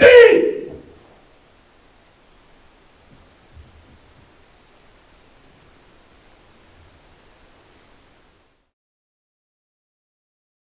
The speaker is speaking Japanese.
えい！